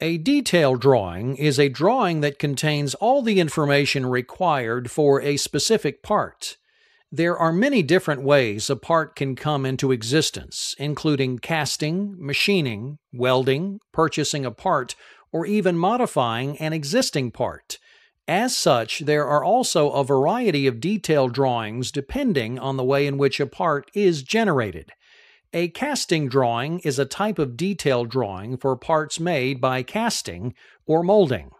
A detail drawing is a drawing that contains all the information required for a specific part. There are many different ways a part can come into existence, including casting, machining, welding, purchasing a part, or even modifying an existing part. As such, there are also a variety of detail drawings depending on the way in which a part is generated. A casting drawing is a type of detail drawing for parts made by casting or molding.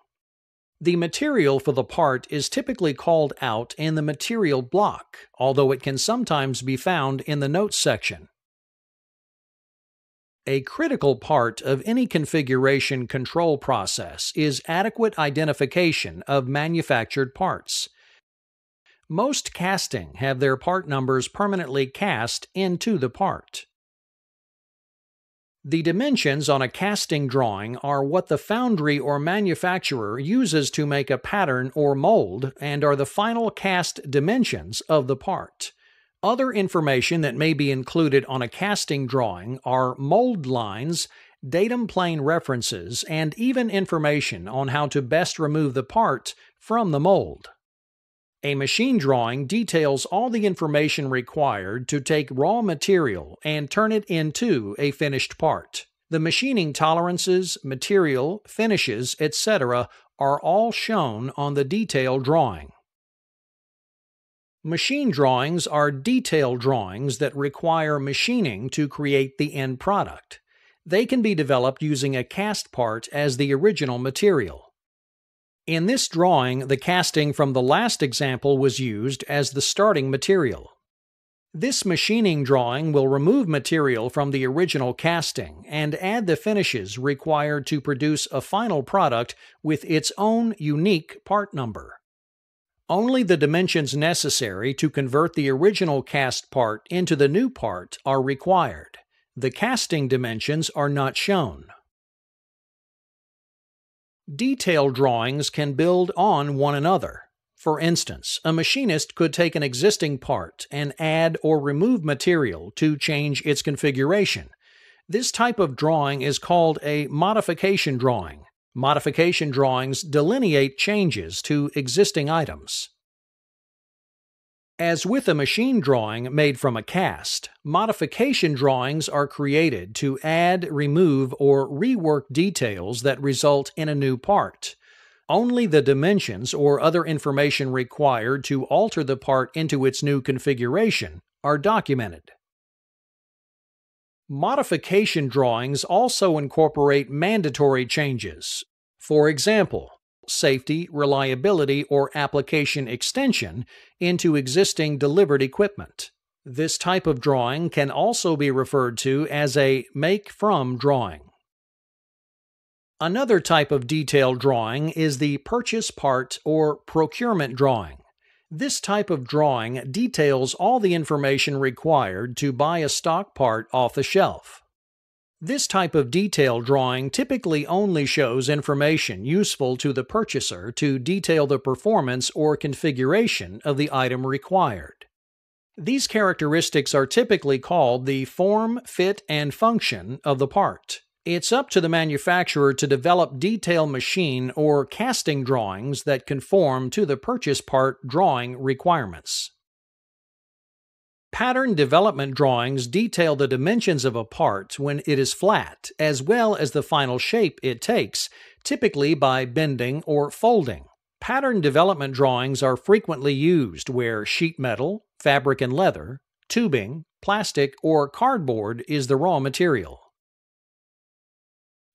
The material for the part is typically called out in the material block, although it can sometimes be found in the notes section. A critical part of any configuration control process is adequate identification of manufactured parts. Most casting have their part numbers permanently cast into the part. The dimensions on a casting drawing are what the foundry or manufacturer uses to make a pattern or mold and are the final cast dimensions of the part. Other information that may be included on a casting drawing are mold lines, datum plane references, and even information on how to best remove the part from the mold. A machine drawing details all the information required to take raw material and turn it into a finished part. The machining tolerances, material, finishes, etc. are all shown on the detail drawing. Machine drawings are detail drawings that require machining to create the end product. They can be developed using a cast part as the original material. In this drawing, the casting from the last example was used as the starting material. This machining drawing will remove material from the original casting and add the finishes required to produce a final product with its own unique part number. Only the dimensions necessary to convert the original cast part into the new part are required. The casting dimensions are not shown. Detail drawings can build on one another. For instance, a machinist could take an existing part and add or remove material to change its configuration. This type of drawing is called a modification drawing. Modification drawings delineate changes to existing items. As with a machine drawing made from a cast, modification drawings are created to add, remove, or rework details that result in a new part. Only the dimensions or other information required to alter the part into its new configuration are documented. Modification drawings also incorporate mandatory changes. For example, safety, reliability, or application extension into existing delivered equipment. This type of drawing can also be referred to as a make from drawing. Another type of detailed drawing is the purchase part or procurement drawing. This type of drawing details all the information required to buy a stock part off the shelf. This type of detail drawing typically only shows information useful to the purchaser to detail the performance or configuration of the item required. These characteristics are typically called the form, fit, and function of the part. It's up to the manufacturer to develop detail machine or casting drawings that conform to the purchase part drawing requirements. Pattern development drawings detail the dimensions of a part when it is flat, as well as the final shape it takes, typically by bending or folding. Pattern development drawings are frequently used where sheet metal, fabric and leather, tubing, plastic, or cardboard is the raw material.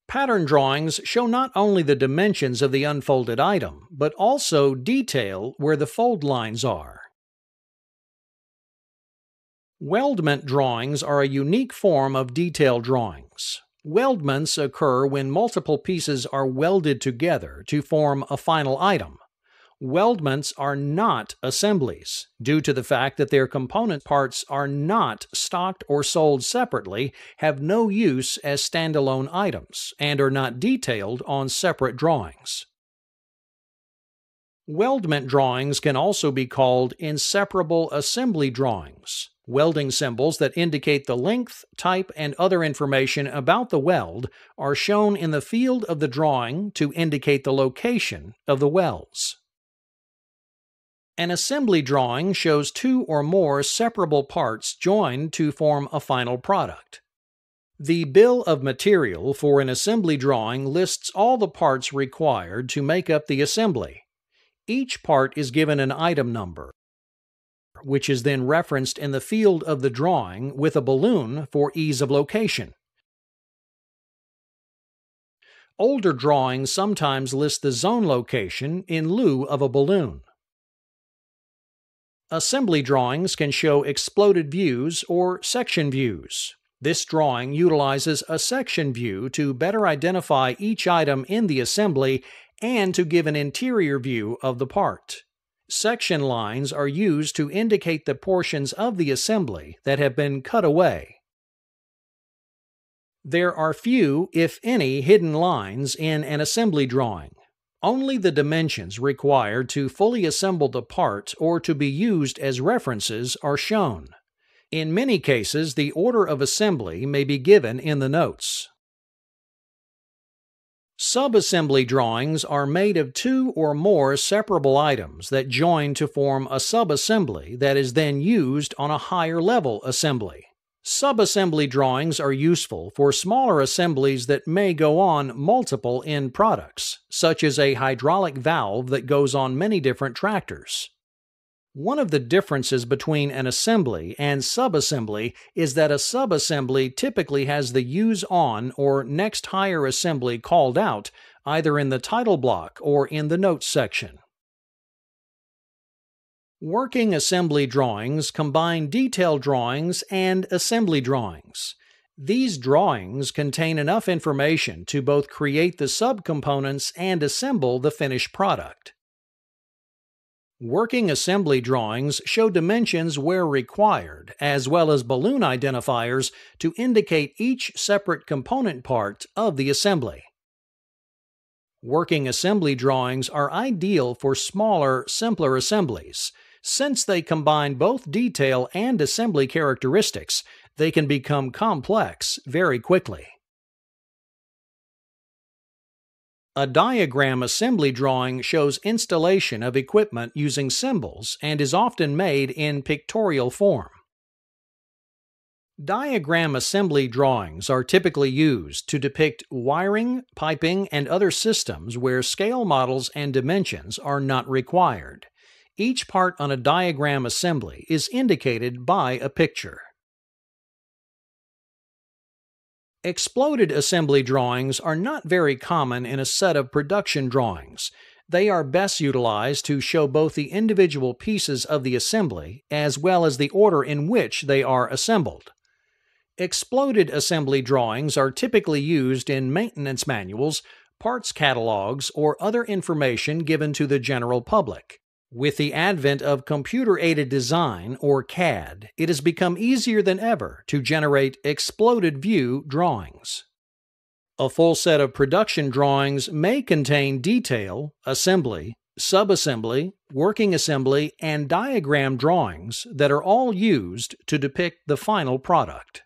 Pattern drawings show not only the dimensions of the unfolded item, but also detail where the fold lines are. Weldment drawings are a unique form of detail drawings. Weldments occur when multiple pieces are welded together to form a final item. Weldments are not assemblies, due to the fact that their component parts are not stocked or sold separately, have no use as standalone items, and are not detailed on separate drawings. Weldment drawings can also be called inseparable assembly drawings. Welding symbols that indicate the length, type, and other information about the weld are shown in the field of the drawing to indicate the location of the welds. An assembly drawing shows two or more separable parts joined to form a final product. The bill of material for an assembly drawing lists all the parts required to make up the assembly. Each part is given an item number, which is then referenced in the field of the drawing with a balloon for ease of location. Older drawings sometimes list the zone location in lieu of a balloon. Assembly drawings can show exploded views or section views. This drawing utilizes a section view to better identify each item in the assembly and to give an interior view of the part. Section lines are used to indicate the portions of the assembly that have been cut away. There are few, if any, hidden lines in an assembly drawing. Only the dimensions required to fully assemble the part or to be used as references are shown. In many cases, the order of assembly may be given in the notes. Subassembly drawings are made of two or more separable items that join to form a subassembly that is then used on a higher level assembly. Subassembly drawings are useful for smaller assemblies that may go on multiple end products, such as a hydraulic valve that goes on many different tractors. One of the differences between an assembly and subassembly is that a subassembly typically has the use on or next higher assembly called out either in the title block or in the notes section. Working assembly drawings combine detail drawings and assembly drawings. These drawings contain enough information to both create the subcomponents and assemble the finished product. Working assembly drawings show dimensions where required, as well as balloon identifiers to indicate each separate component part of the assembly. Working assembly drawings are ideal for smaller, simpler assemblies. Since they combine both detail and assembly characteristics, they can become complex very quickly. A diagram assembly drawing shows installation of equipment using symbols and is often made in pictorial form. Diagram assembly drawings are typically used to depict wiring, piping, and other systems where scale models and dimensions are not required. Each part on a diagram assembly is indicated by a picture. Exploded assembly drawings are not very common in a set of production drawings. They are best utilized to show both the individual pieces of the assembly as well as the order in which they are assembled. Exploded assembly drawings are typically used in maintenance manuals, parts catalogs, or other information given to the general public. With the advent of computer aided design, or CAD, it has become easier than ever to generate exploded view drawings. A full set of production drawings may contain detail, assembly, subassembly, working assembly, and diagram drawings that are all used to depict the final product.